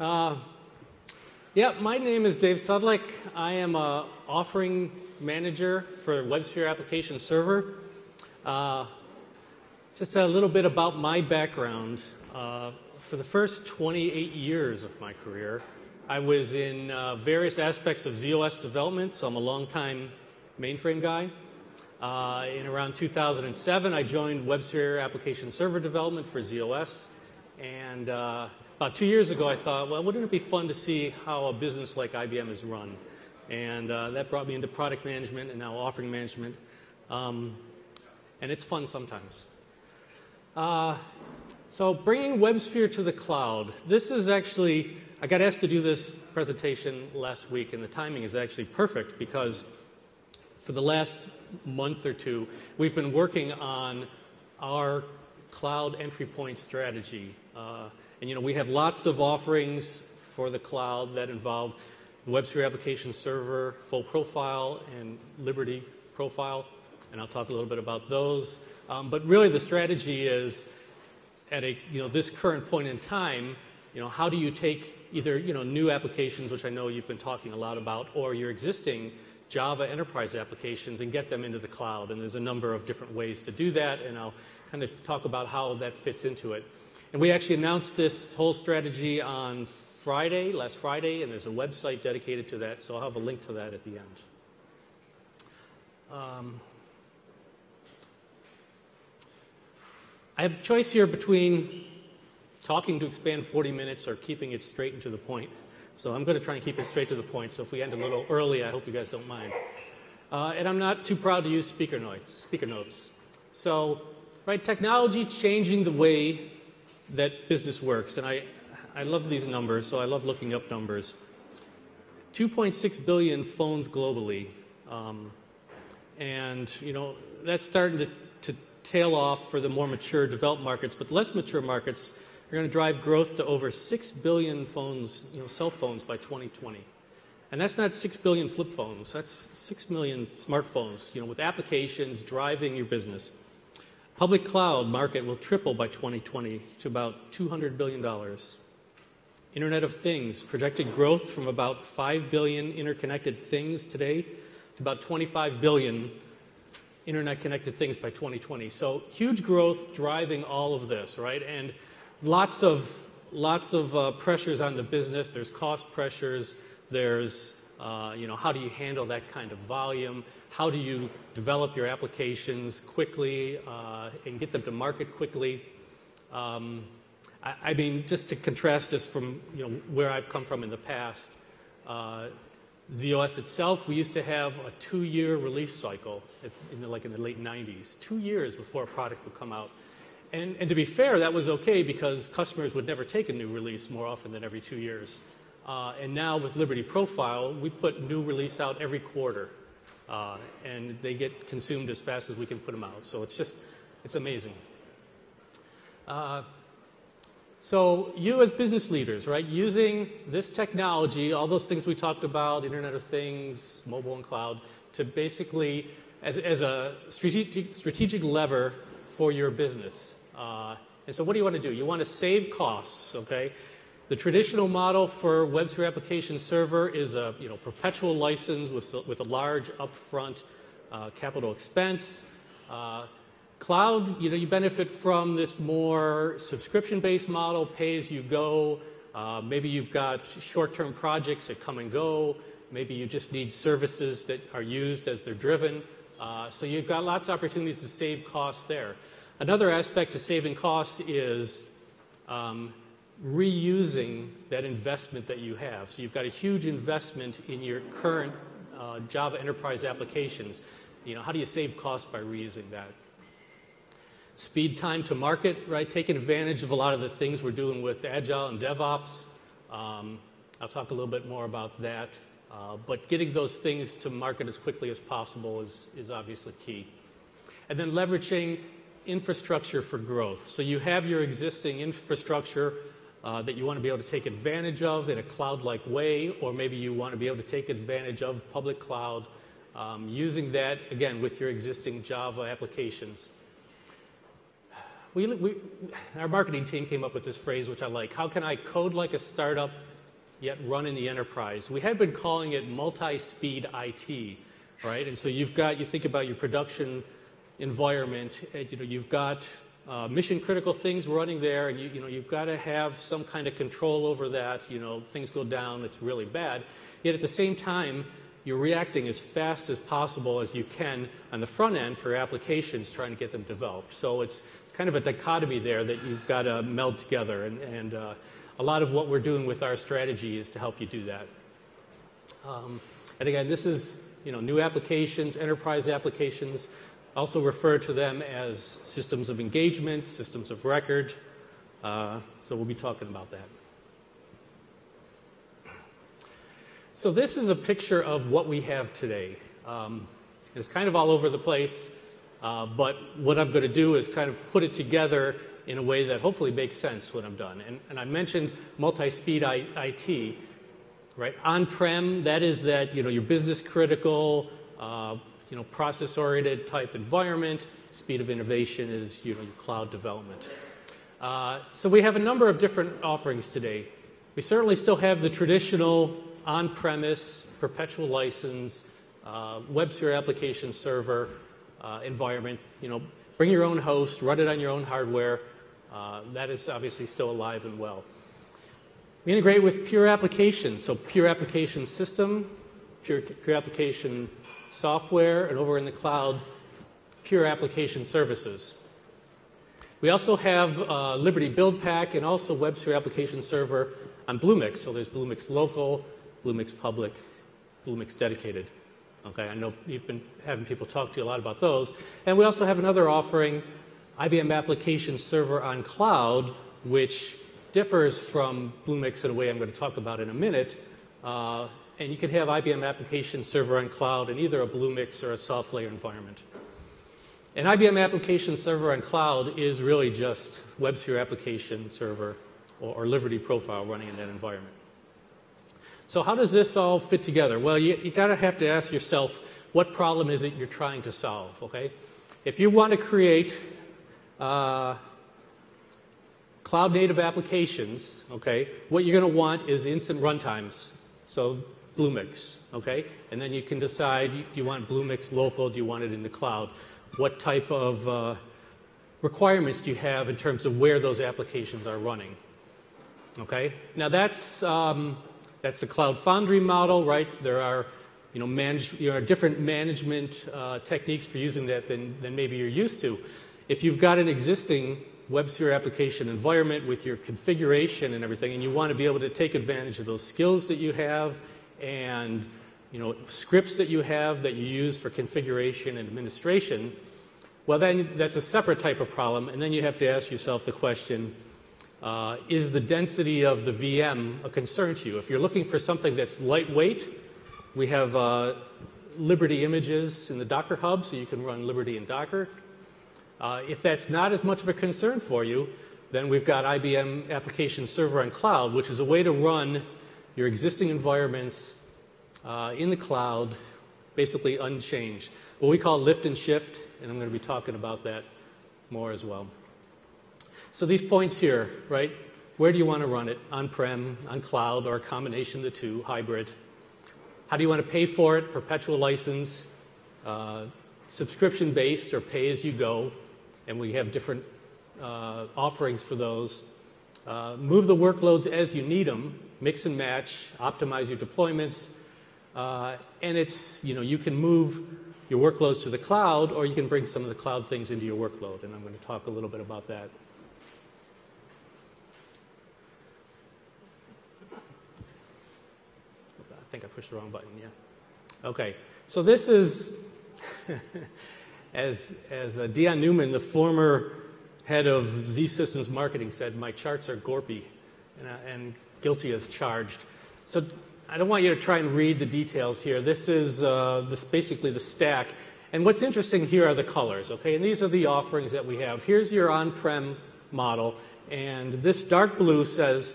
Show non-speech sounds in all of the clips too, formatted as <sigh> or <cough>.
Uh, yeah, my name is Dave Sudlik. I am a offering manager for WebSphere Application Server. Uh, just a little bit about my background. Uh, for the first 28 years of my career, I was in uh, various aspects of ZOS development, so I'm a long-time mainframe guy. Uh, in around 2007, I joined WebSphere Application Server Development for ZOS. And uh, about two years ago, I thought, well, wouldn't it be fun to see how a business like IBM is run? And uh, that brought me into product management and now offering management. Um, and it's fun sometimes. Uh, so, bringing WebSphere to the cloud. This is actually, I got asked to do this presentation last week, and the timing is actually perfect because for the last month or two, we've been working on our cloud entry point strategy. Uh, and you know, we have lots of offerings for the cloud that involve the WebSphere application server, full profile, and Liberty profile. And I'll talk a little bit about those. Um, but really, the strategy is at a you know this current point in time. You know, how do you take either you know new applications, which I know you've been talking a lot about, or your existing Java enterprise applications and get them into the cloud. And there's a number of different ways to do that, and I'll kind of talk about how that fits into it. And we actually announced this whole strategy on Friday, last Friday, and there's a website dedicated to that, so I'll have a link to that at the end. Um, I have a choice here between talking to expand 40 minutes or keeping it straight and to the point. So I'm going to try and keep it straight to the point. So if we end a little early, I hope you guys don't mind. Uh, and I'm not too proud to use speaker notes. Speaker notes. So, right, technology changing the way that business works, and I, I love these numbers. So I love looking up numbers. 2.6 billion phones globally, um, and you know that's starting to, to tail off for the more mature developed markets, but less mature markets are going to drive growth to over 6 billion phones, you know, cell phones by 2020. And that's not 6 billion flip phones, that's 6 million smartphones, you know, with applications driving your business. Public cloud market will triple by 2020 to about $200 billion. Internet of Things, projected growth from about 5 billion interconnected things today to about 25 billion internet connected things by 2020. So huge growth driving all of this, right? And lots of lots of uh, pressures on the business. There's cost pressures. There's uh, you know how do you handle that kind of volume? How do you develop your applications quickly uh, and get them to market quickly? Um, I, I, mean, just to contrast this from you know where I've come from in the past. Uh, ZOS itself, we used to have a two-year release cycle, in the, like in the late 90s, two years before a product would come out. And, and, to be fair, that was okay because customers would never take a new release more often than every two years. Uh, and now with Liberty Profile, we put new release out every quarter. Uh, and they get consumed as fast as we can put them out. So it's just, it's amazing. Uh, so you as business leaders, right, using this technology, all those things we talked about, Internet of Things, mobile and cloud, to basically, as, as a strategic, strategic lever for your business. Uh, and so what do you want to do? You want to save costs, okay? The traditional model for WebSphere application server is a you know, perpetual license with, with a large upfront uh, capital expense. Uh, cloud, you know, you benefit from this more subscription-based model, pay-as-you-go. Uh, maybe you've got short-term projects that come and go. Maybe you just need services that are used as they're driven. Uh, so you've got lots of opportunities to save costs there. Another aspect to saving costs is um, reusing that investment that you have. So you've got a huge investment in your current uh, Java enterprise applications. You know, how do you save costs by reusing that? Speed time to market, right? Taking advantage of a lot of the things we're doing with Agile and DevOps. Um, I'll talk a little bit more about that. Uh, but getting those things to market as quickly as possible is, is obviously key. And then leveraging infrastructure for growth. So you have your existing infrastructure uh, that you want to be able to take advantage of in a cloud-like way, or maybe you want to be able to take advantage of public cloud um, using that, again, with your existing Java applications. we, we, our marketing team came up with this phrase, which I like. How can I code like a startup yet run in the enterprise? We had been calling it multi-speed IT, right? And so you've got, you think about your production environment, and, you know, you've got uh, mission critical things running there, and you, you know, you've got to have some kind of control over that. You know, things go down, it's really bad. Yet at the same time, you're reacting as fast as possible as you can on the front end for applications trying to get them developed. So it's, it's kind of a dichotomy there that you've got to meld together. And, and uh, a lot of what we're doing with our strategy is to help you do that. Um, and again, this is you know, new applications, enterprise applications. Also refer to them as systems of engagement, systems of record. Uh, so we'll be talking about that. So this is a picture of what we have today. Um, it's kind of all over the place, uh, but what I'm going to do is kind of put it together in a way that hopefully makes sense when I'm done. And, and I mentioned multi-speed IT, right? On-prem, that is that you know your business critical, uh, you know process-oriented type environment. Speed of innovation is you know cloud development. Uh, so we have a number of different offerings today. We certainly still have the traditional on-premise, perpetual license, uh, WebSphere application server uh, environment. You know, bring your own host, run it on your own hardware. Uh, that is obviously still alive and well. We integrate with Pure Application, so Pure Application System, Pure, Pure Application Software, and over in the cloud, Pure Application Services. We also have uh, Liberty Build Pack and also WebSphere Application Server on Bluemix. So there's Bluemix Local, Bluemix Public, Bluemix Dedicated. Okay, I know you've been having people talk to you a lot about those. And we also have another offering, IBM Application Server on Cloud, which differs from Bluemix in a way I'm going to talk about in a minute. Uh, and you can have IBM Application Server on Cloud in either a Bluemix or a SoftLayer environment. An IBM Application Server on Cloud is really just WebSphere Application Server or, or Liberty Profile running in that environment. So how does this all fit together? Well, you, you gotta have to ask yourself, what problem is it you're trying to solve, okay? If you want to create uh, cloud native applications, okay, what you're going to want is instant runtimes. So Bluemix, okay? And then you can decide, do you want Bluemix local, do you want it in the cloud? What type of uh, requirements do you have in terms of where those applications are running? Okay? Now that's um, that's the Cloud Foundry model, right? There are, you know, manage, there are different management uh, techniques for using that than, than maybe you're used to. If you've got an existing WebSphere application environment with your configuration and everything, and you want to be able to take advantage of those skills that you have and you know, scripts that you have that you use for configuration and administration, well, then that's a separate type of problem. And then you have to ask yourself the question, uh, is the density of the VM a concern to you? If you're looking for something that's lightweight, we have uh, Liberty images in the Docker Hub, so you can run Liberty in Docker. Uh, if that's not as much of a concern for you, then we've got IBM Application Server on Cloud, which is a way to run your existing environments uh, in the cloud, basically unchanged. What we call lift and shift, and I'm going to be talking about that more as well. So these points here, right? Where do you want to run it? On-prem, on cloud, or a combination of the two, hybrid. How do you want to pay for it? Perpetual license, uh, subscription-based, or pay-as-you-go. And we have different uh, offerings for those. Uh, move the workloads as you need them, mix and match, optimize your deployments. Uh, and it's, you know, you can move your workloads to the cloud, or you can bring some of the cloud things into your workload. And I'm going to talk a little bit about that. I think I pushed the wrong button, yeah. Okay, so this is, <laughs> as, as uh, Dion Newman, the former head of Z Systems marketing, said, my charts are gorpy and, uh, and guilty as charged. So I don't want you to try and read the details here. This is uh, this basically the stack. And what's interesting here are the colors, okay? And these are the offerings that we have. Here's your on-prem model, and this dark blue says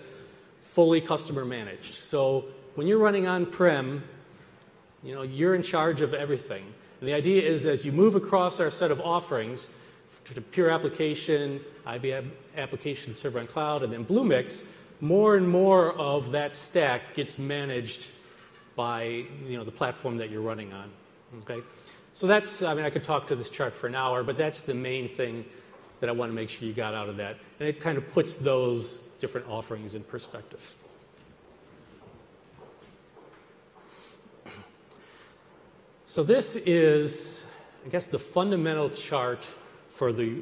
fully customer managed. So when you're running on-prem, you know, you're in charge of everything. And the idea is as you move across our set of offerings to pure application, IBM application server on cloud, and then Bluemix, more and more of that stack gets managed by you know, the platform that you're running on. Okay? So that's, I mean, I could talk to this chart for an hour, but that's the main thing that I want to make sure you got out of that. And it kind of puts those different offerings in perspective. So this is, I guess, the fundamental chart for the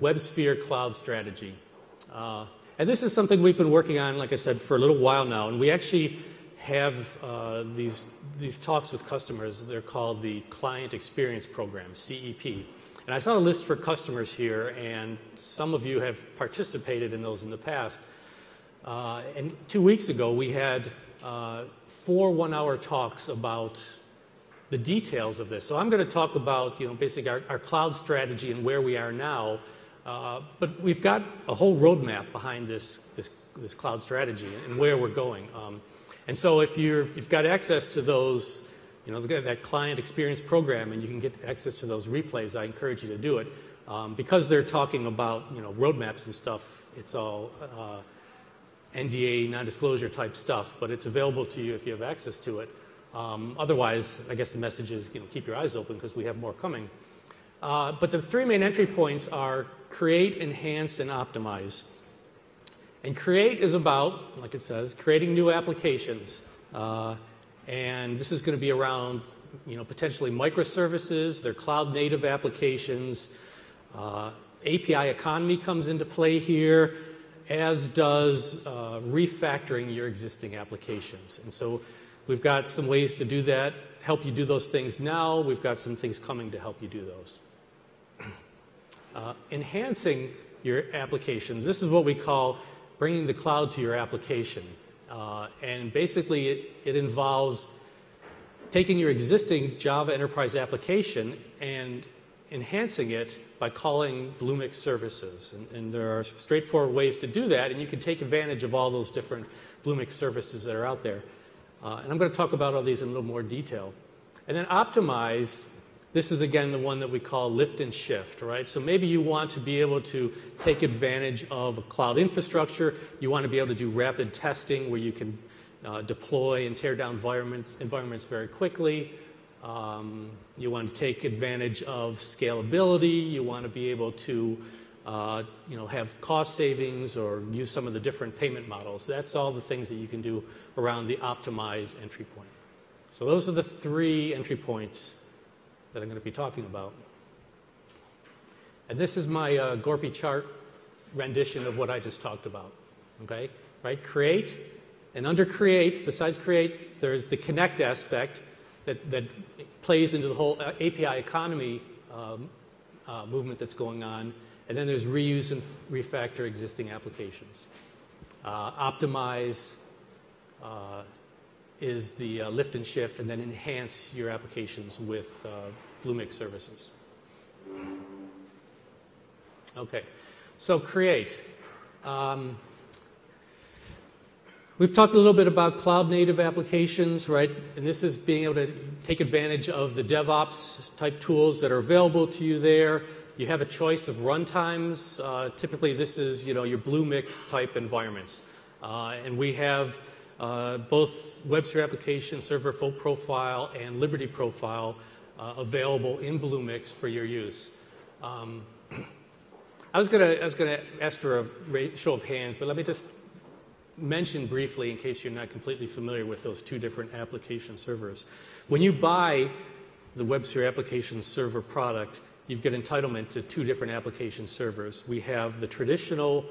WebSphere cloud strategy. Uh, and this is something we've been working on, like I said, for a little while now. And we actually have uh, these, these talks with customers. They're called the Client Experience Program, CEP. And I saw a list for customers here, and some of you have participated in those in the past. Uh, and two weeks ago, we had uh, four one-hour talks about the details of this. So I'm going to talk about, you know, basically our, our cloud strategy and where we are now. Uh, but we've got a whole roadmap behind this, this, this cloud strategy and where we're going. Um, and so if you're, you've got access to those, you know, that client experience program and you can get access to those replays, I encourage you to do it. Um, because they're talking about, you know, roadmaps and stuff, it's all uh, NDA, non-disclosure type stuff, but it's available to you if you have access to it. Um, otherwise, I guess the message is, you know, keep your eyes open because we have more coming. Uh, but the three main entry points are create, enhance, and optimize. And create is about, like it says, creating new applications. Uh, and this is going to be around, you know, potentially microservices, their cloud native applications. Uh, API economy comes into play here, as does uh, refactoring your existing applications. And so we've got some ways to do that, help you do those things now. We've got some things coming to help you do those. <clears throat> Uh, enhancing your applications. This is what we call bringing the cloud to your application. Uh, and basically, it, it involves taking your existing Java Enterprise application and enhancing it by calling Bluemix services. And, and, there are straightforward ways to do that, and you can take advantage of all those different Bluemix services that are out there. Uh, and I'm going to talk about all these in a little more detail. And then optimize this is again the one that we call lift and shift, right? So maybe you want to be able to take advantage of a cloud infrastructure. You want to be able to do rapid testing where you can uh, deploy and tear down environments, environments very quickly. Um, you want to take advantage of scalability. You want to be able to you know, have cost savings or use some of the different payment models. That's all the things that you can do around the optimized entry point. So those are the three entry points that I'm going to be talking about. And this is my uh, Gorpy chart rendition of what I just talked about. Okay? Right? Create. And under create, besides create, there's the connect aspect that, that plays into the whole uh, API economy um, uh, movement that's going on. And then there's reuse and refactor existing applications. Uh, optimize uh, is the uh, lift and shift, and then enhance your applications with uh, Bluemix services. Okay, so create. Um, We've talked a little bit about cloud native applications, right? And this is being able to take advantage of the DevOps type tools that are available to you there. You have a choice of runtimes. Uh, typically, this is you know your Bluemix type environments, uh, and we have uh, both WebSphere application server full profile and Liberty profile uh, available in Bluemix for your use. Um, I was going to ask for a show of hands, but let me just mention briefly, in case you're not completely familiar with those two different application servers. When you buy the WebSphere application server product, you've got entitlement to two different application servers. We have the traditional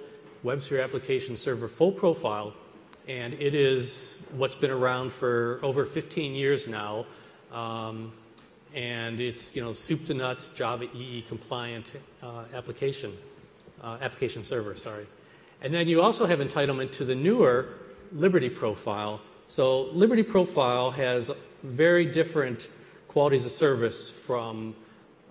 WebSphere application server full profile, and it is what's been around for over 15 years now. Um, and it's you know soup to nuts Java EE compliant uh, application uh, application server. Sorry, and then you also have entitlement to the newer Liberty profile. So Liberty profile has very different qualities of service from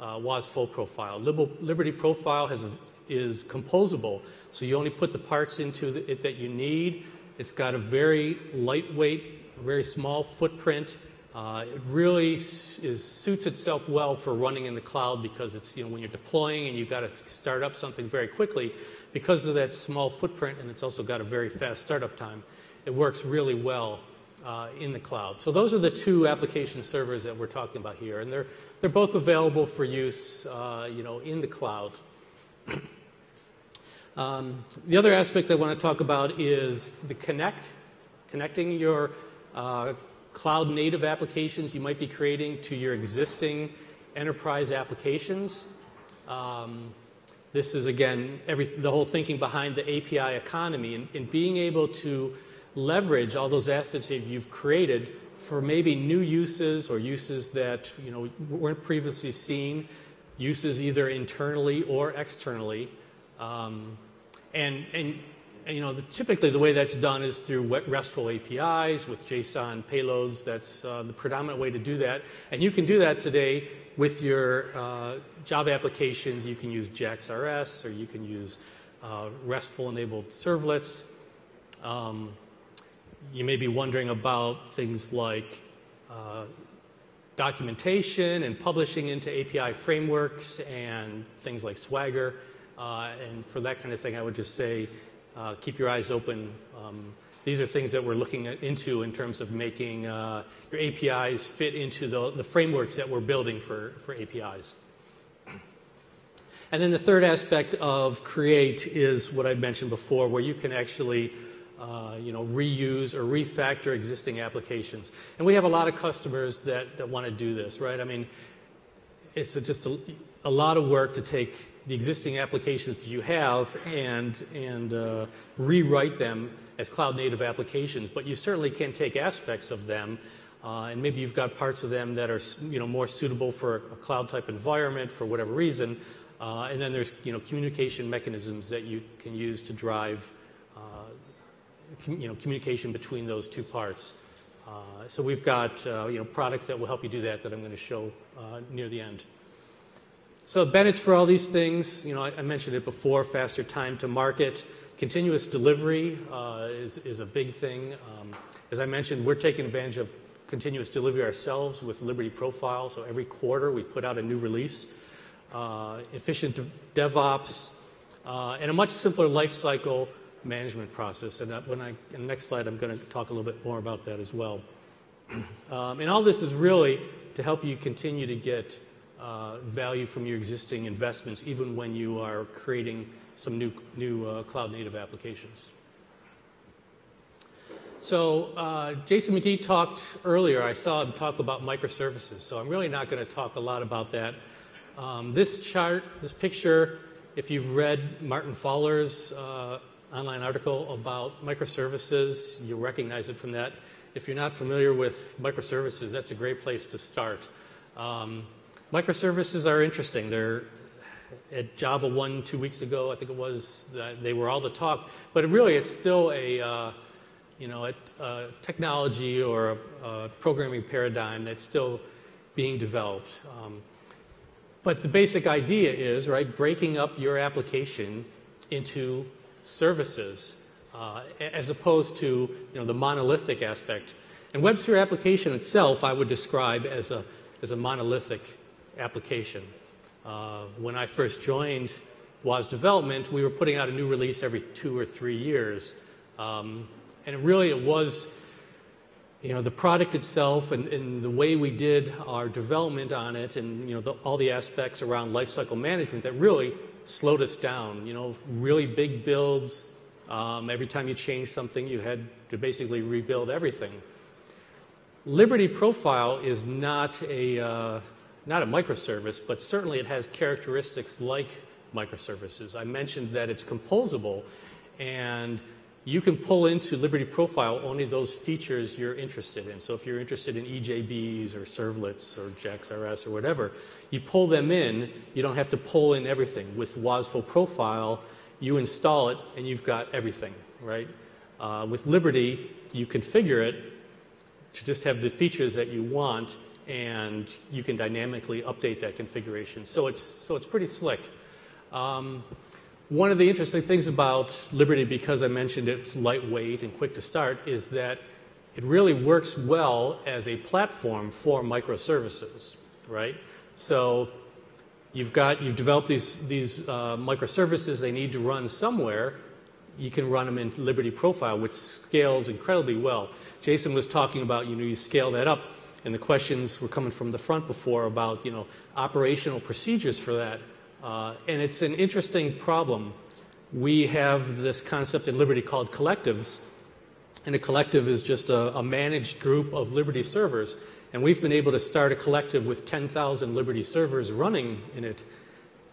uh, WAS full profile. Liberty profile has a, is composable, so you only put the parts into it that you need. It's got a very lightweight, very small footprint Uh, it really is, suits itself well for running in the cloud because it's, you know, when you're deploying and you've got to start up something very quickly, because of that small footprint and it's also got a very fast startup time, it works really well uh, in the cloud. So those are the two application servers that we're talking about here, and they're, they're both available for use, uh, you know, in the cloud. <clears throat> um, the other aspect I want to talk about is the connect, connecting your uh, cloud native applications you might be creating to your existing enterprise applications. Um, this is again every, the whole thinking behind the API economy and, and being able to leverage all those assets that you've created for maybe new uses or uses that you know weren't previously seen, uses either internally or externally, um, and and you know, the, typically the way that's done is through RESTful APIs with JSON payloads. That's uh, the predominant way to do that. And you can do that today with your uh, Java applications. You can use JAX-RS or you can use uh, RESTful enabled servlets. Um, you may be wondering about things like uh, documentation and publishing into API frameworks and things like Swagger. Uh, and for that kind of thing, I would just say uh, keep your eyes open. Um, these are things that we're looking at, into in terms of making uh, your APIs fit into the, the frameworks that we're building for, for APIs. And then the third aspect of Create is what I mentioned before, where you can actually uh, you know, reuse or refactor existing applications. And we have a lot of customers that, that want to do this, right? I mean, it's a, just a, a lot of work to take the existing applications that you have and, and uh, rewrite them as cloud native applications, but you certainly can take aspects of them uh, and maybe you've got parts of them that are you know, more suitable for a cloud type environment for whatever reason. Uh, and then there's you know, communication mechanisms that you can use to drive you know, communication between those two parts. Uh, so we've got uh, you know, products that will help you do that that I'm going to show near the end. So benefits for all these things, you know, I, I, mentioned it before, faster time to market. Continuous delivery uh, is, is a big thing. Um, as I mentioned, we're taking advantage of continuous delivery ourselves with Liberty Profile. So every quarter we put out a new release. Uh, efficient DevOps, uh, and a much simpler lifecycle management process. And when I, in the next slide, I'm going to talk a little bit more about that as well. <clears throat> Um, and all this is really to help you continue to get uh, value from your existing investments, even when you are creating some new, new uh, cloud native applications. So uh, Jason McGee talked earlier. I saw him talk about microservices. So I'm really not going to talk a lot about that. Um, this chart, this picture, if you've read Martin Fowler's uh, online article about microservices, you'll recognize it from that. If you're not familiar with microservices, that's a great place to start. Um, Microservices are interesting. They're at JavaOne two weeks ago, I think it was, they were all the talk. But really, it's still a, uh, you know, a, a technology or a, a, programming paradigm that's still being developed. Um, but the basic idea is, right, breaking up your application into services uh, as opposed to, you know, the monolithic aspect. And WebSphere application itself, I would describe as a, as a monolithic application. Uh, when I first joined WAS Development, we were putting out a new release every two or three years. Um, and really, it was, you know, the product itself and, and, the way we did our development on it and, you know, the, all the aspects around lifecycle management that really slowed us down. You know, really big builds. Um, every time you change something, you had to basically rebuild everything. Liberty Profile is not a, uh, not a microservice, but certainly it has characteristics like microservices. I mentioned that it's composable, and you can pull into Liberty Profile only those features you're interested in. So if you're interested in EJBs or servlets or JAX-RS or whatever, you pull them in. You don't have to pull in everything. With WASFul Profile, you install it and you've got everything, right? Uh, with Liberty, you configure it to just have the features that you want and you can dynamically update that configuration. So it's, so it's pretty slick. Um, one of the interesting things about Liberty, because I mentioned it's lightweight and quick to start, is that it really works well as a platform for microservices, right? So you've got you've developed these these uh, microservices. They need to run somewhere. You can run them in Liberty Profile, which scales incredibly well. Jason was talking about you know you scale that up, and the questions were coming from the front before about you know operational procedures for that. Uh, and it's an interesting problem. We have this concept in Liberty called collectives, and a collective is just a, a managed group of Liberty servers. And we've been able to start a collective with 10,000 Liberty servers running in it.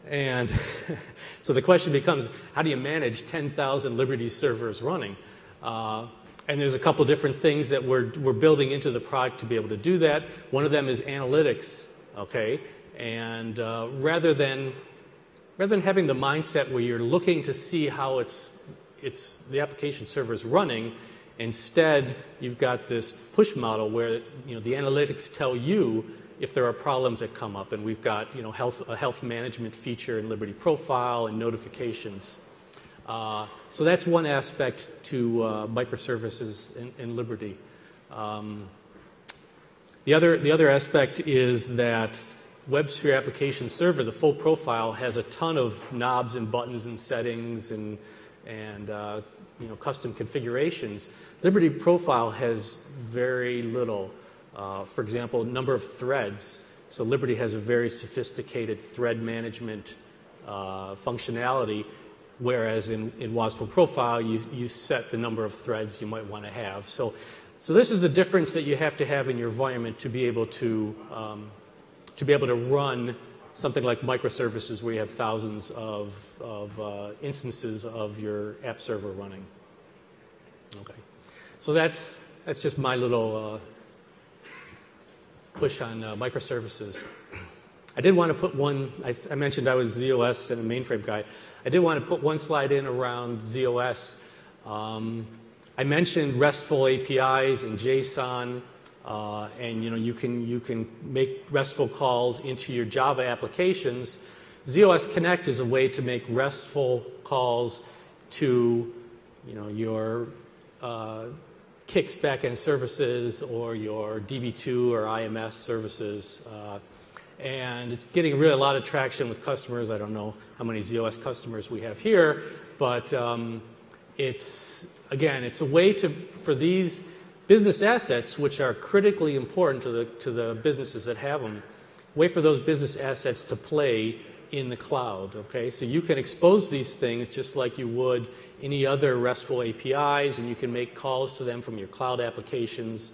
And <laughs> so the question becomes how do you manage 10,000 Liberty servers running? Uh, and there's a couple different things that we're, we're building into the product to be able to do that. One of them is analytics, okay? And uh, rather than rather than having the mindset where you're looking to see how it's, it's the application server is running, instead you've got this push model where you know, the analytics tell you if there are problems that come up. And we've got you know, health, a health management feature in Liberty Profile and notifications. Uh, so that's one aspect to uh, microservices in, Liberty. Um, the, other, the other aspect is that WebSphere application server, the full profile, has a ton of knobs and buttons and settings and, and uh, you know, custom configurations. Liberty Profile has very little. Uh, for example, number of threads. So Liberty has a very sophisticated thread management uh, functionality, whereas in, in WASFull Profile, you, you set the number of threads you might want to have. So, so this is the difference that you have to have in your environment to be able to um, to be able to run something like microservices where you have thousands of, of uh, instances of your app server running. Okay. So that's, that's just my little uh, push on uh, microservices. I did want to put one, I, I, mentioned I was ZOS and a mainframe guy. I did want to put one slide in around ZOS. Um, I mentioned RESTful APIs and JSON. Uh, and you know you can you can make RESTful calls into your Java applications. ZOS Connect is a way to make RESTful calls to you know your uh, CICS backend services or your DB2 or IMS services. Uh, and it's getting really a lot of traction with customers. I don't know how many ZOS customers we have here, but um, it's again, it's a way to for these business assets, which are critically important to the, to the businesses that have them, wait for those business assets to play in the cloud. Okay, so you can expose these things just like you would any other RESTful APIs, and you can make calls to them from your cloud applications.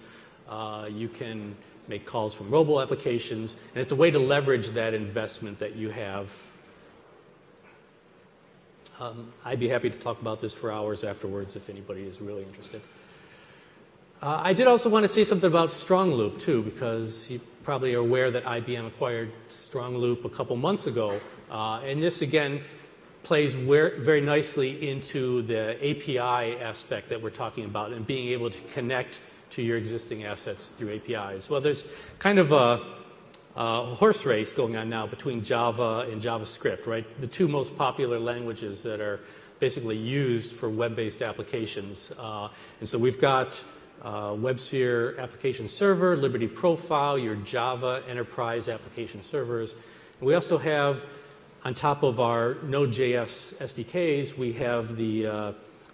Uh, you can make calls from mobile applications, and it's a way to leverage that investment that you have. Um, I'd be happy to talk about this for hours afterwards if anybody is really interested. Uh, I did also want to say something about StrongLoop, too, because you probably are aware that IBM acquired StrongLoop a couple months ago. Uh, and this, again, plays very nicely into the API aspect that we're talking about and being able to connect to your existing assets through APIs. Well, there's kind of a, a horse race going on now between Java and JavaScript, right? The two most popular languages that are basically used for web-based applications. Uh, and so we've got uh, WebSphere application server, Liberty Profile, your Java enterprise application servers. And we also have, on top of our Node.js SDKs, we have the, uh,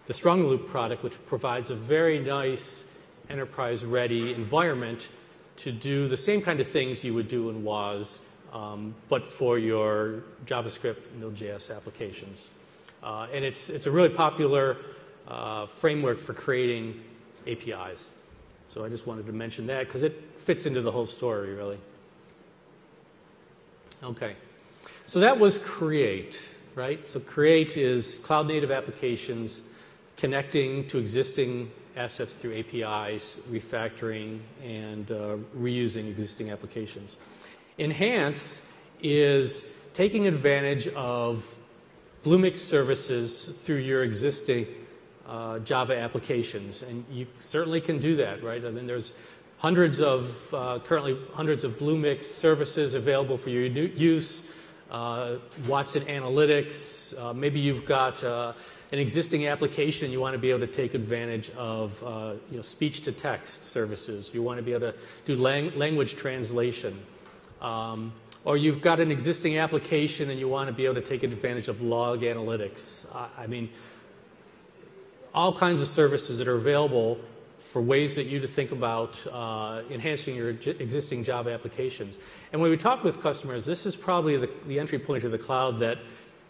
the StrongLoop product, which provides a very nice enterprise-ready environment to do the same kind of things you would do in WAS, um, but for your JavaScript Node.js applications. Uh, and it's, it's a really popular uh, framework for creating APIs. So I just wanted to mention that because it fits into the whole story, really. Okay. So that was Create, right? So Create is cloud native applications connecting to existing assets through APIs, refactoring, and uh, reusing existing applications. Enhance is taking advantage of Bluemix services through your existing uh, Java applications, and you certainly can do that, right? I mean, there's hundreds of uh, currently hundreds of Bluemix services available for your use. Uh, Watson Analytics. Uh, maybe you've got uh, an existing application, you want to be able to take advantage of uh, you know, speech to text services. You want to be able to do lang- language translation. Um, or you've got an existing application and you want to be able to take advantage of log analytics. I mean, all kinds of services that are available for ways that you to think about uh, enhancing your existing Java applications. And when we talk with customers, this is probably the, the entry point to the cloud that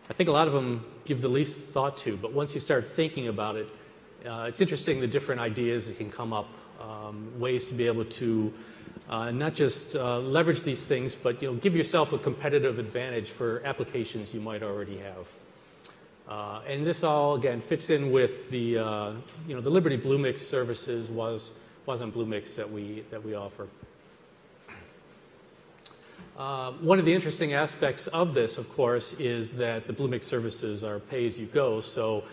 I think a lot of them give the least thought to. But once you start thinking about it, uh, it's interesting the different ideas that can come up, um, ways to be able to uh, not just uh, leverage these things, but you know, give yourself a competitive advantage for applications you might already have. Uh, and this all again fits in with the uh, you know the Liberty Bluemix services was was on Bluemix that we that we offer. Uh, one of the interesting aspects of this, of course, is that the Bluemix services are pay as you go. So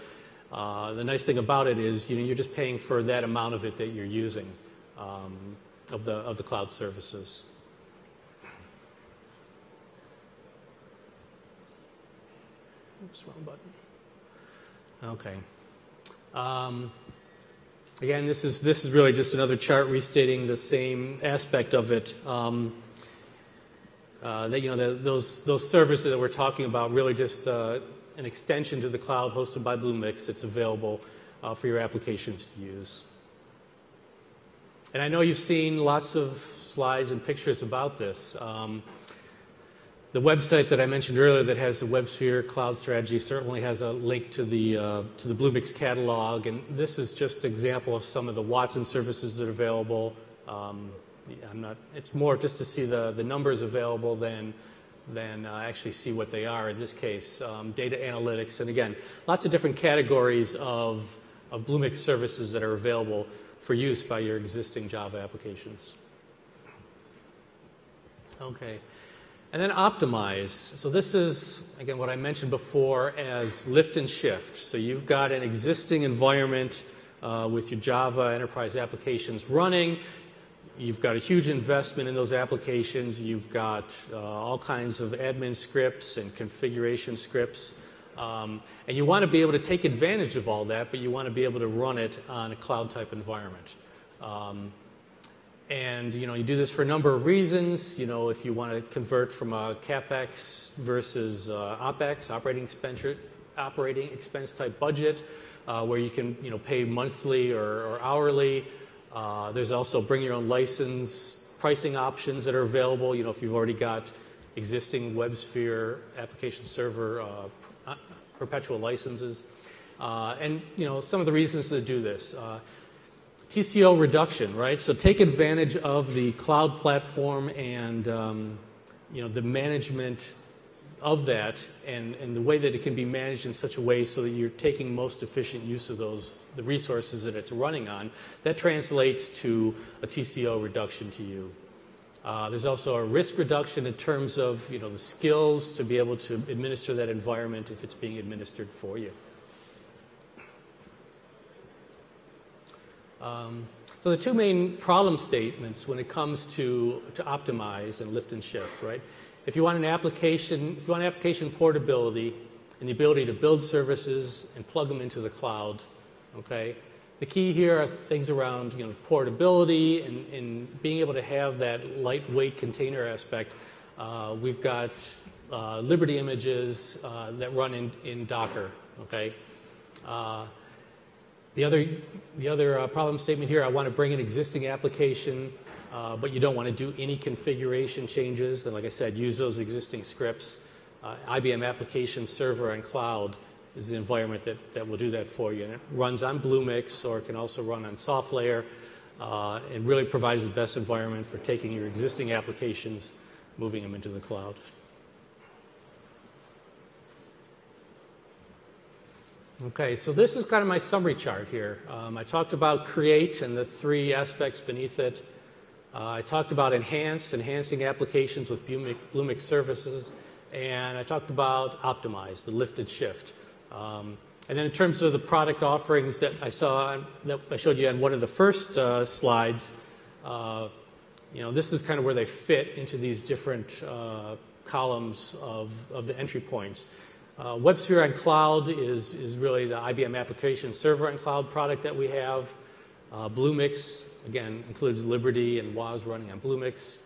uh, the nice thing about it is you know you're just paying for that amount of it that you're using. Um, of the, of the cloud services. Oops, wrong button. Okay. Um, again, this is, this is really just another chart restating the same aspect of it. Um, uh, that, you know, the, those, those services that we're talking about really just uh, an extension to the cloud hosted by Bluemix that's available uh, for your applications to use. And I know you've seen lots of slides and pictures about this. Um, the website that I mentioned earlier that has the WebSphere cloud strategy certainly has a link to the, uh, to the Bluemix catalog. And this is just an example of some of the Watson services that are available. Um, I'm not, it's more just to see the, the numbers available than, than uh, actually see what they are in this case. Um, data analytics, and again, lots of different categories of, of Bluemix services that are available for use by your existing Java applications. Okay. And then optimize. So this is, again, what I mentioned before as lift and shift. So you've got an existing environment uh, with your Java enterprise applications running. You've got a huge investment in those applications. You've got uh, all kinds of admin scripts and configuration scripts. Um, and you want to be able to take advantage of all that, but you want to be able to run it on a cloud type environment. Um, and you know, you do this for a number of reasons. You know, if you want to convert from a capex versus uh, opex, operating expense, operating expense type budget, uh, where you can you know pay monthly or, or hourly. Uh, there's also bring your own license pricing options that are available. You know, if you've already got existing WebSphere application server uh, perpetual licenses. Uh, and you know some of the reasons to do this. TCO reduction, right? So take advantage of the cloud platform and um, you know the management of that and, and the way that it can be managed in such a way so that you're taking most efficient use of those the resources that it's running on. That translates to a TCO reduction to you. Uh, there's also a risk reduction in terms of you know, the skills to be able to administer that environment if it's being administered for you. Um, so the two main problem statements when it comes to, to optimize and lift and shift, right? If you want an application, if you want application portability and the ability to build services and plug them into the cloud, okay, the key here are things around you know, portability and, and being able to have that lightweight container aspect. Uh, we've got uh, Liberty images uh, that run in, in Docker. Okay. Uh, the other, the other uh, problem statement here, I want to bring an existing application, uh, but you don't want to do any configuration changes. And like I said, use those existing scripts. IBM application server and cloud is the environment that, that will do that for you. And it runs on Bluemix or it can also run on SoftLayer. Uh, it really provides the best environment for taking your existing applications, moving them into the cloud. Okay, so this is kind of my summary chart here. Um, I talked about create and the three aspects beneath it. Uh, I talked about enhance, enhancing applications with Bluemix, services. And I talked about optimize, the lift and shift. Um, and then in terms of the product offerings that I saw, that I showed you on one of the first uh, slides, uh, you know, this is kind of where they fit into these different uh, columns of, of the entry points. Uh, WebSphere on Cloud is, is really the IBM application server on cloud product that we have. Uh, Bluemix, again, includes Liberty and WAS running on Bluemix.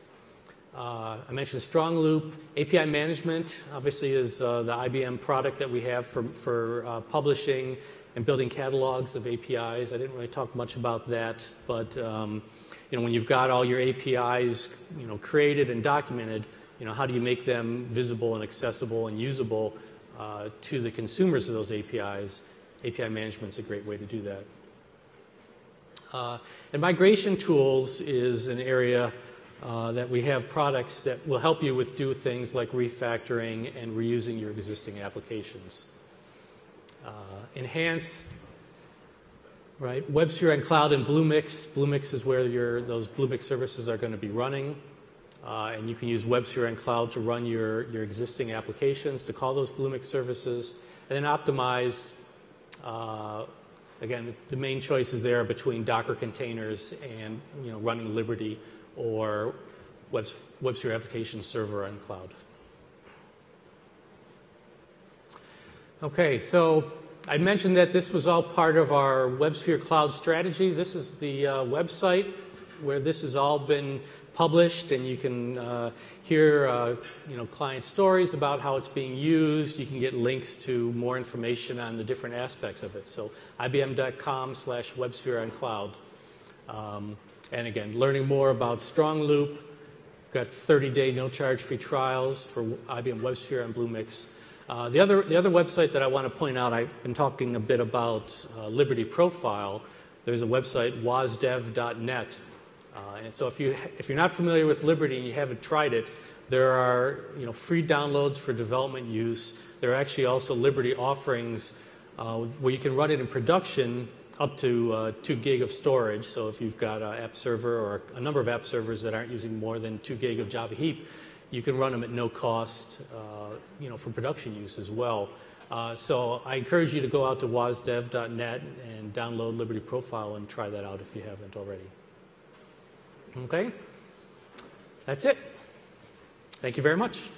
Uh, I mentioned StrongLoop. API management, obviously, is uh, the IBM product that we have for, for uh, publishing and building catalogs of APIs. I didn't really talk much about that, but um, you know, when you've got all your APIs you know, created and documented, you know, how do you make them visible and accessible and usable uh, to the consumers of those APIs? API management is a great way to do that. Uh, and migration tools is an area uh, that we have products that will help you with do things like refactoring and reusing your existing applications. Uh, enhance, right? WebSphere and Cloud and Bluemix. Bluemix is where your, those Bluemix services are going to be running. Uh, and you can use WebSphere and Cloud to run your, your existing applications, to call those Bluemix services, and then optimize. Uh, again, the, main choices there are between Docker containers and you know, running Liberty or Web, WebSphere application server on cloud. Okay, so I mentioned that this was all part of our WebSphere cloud strategy. This is the uh, website where this has all been published, and you can uh, hear uh, you know client stories about how it's being used. You can get links to more information on the different aspects of it. So ibm.com/slash WebSphere on cloud. Um, and again, learning more about StrongLoop. Got 30-day no-charge free trials for IBM WebSphere and Bluemix. Uh, the, other, the other website that I want to point out, I've been talking a bit about uh, Liberty Profile. There's a website, wasdev.net, uh, and so if, you, if you're not familiar with Liberty and you haven't tried it, there are you know, free downloads for development use. There are actually also Liberty offerings uh, where you can run it in production up to uh, 2 gig of storage. So if you've got an app server or a number of app servers that aren't using more than 2 gig of Java Heap, you can run them at no cost uh, you know, for production use as well. Uh, so I encourage you to go out to wasdev.net and download Liberty Profile and try that out if you haven't already. Okay? That's it. Thank you very much.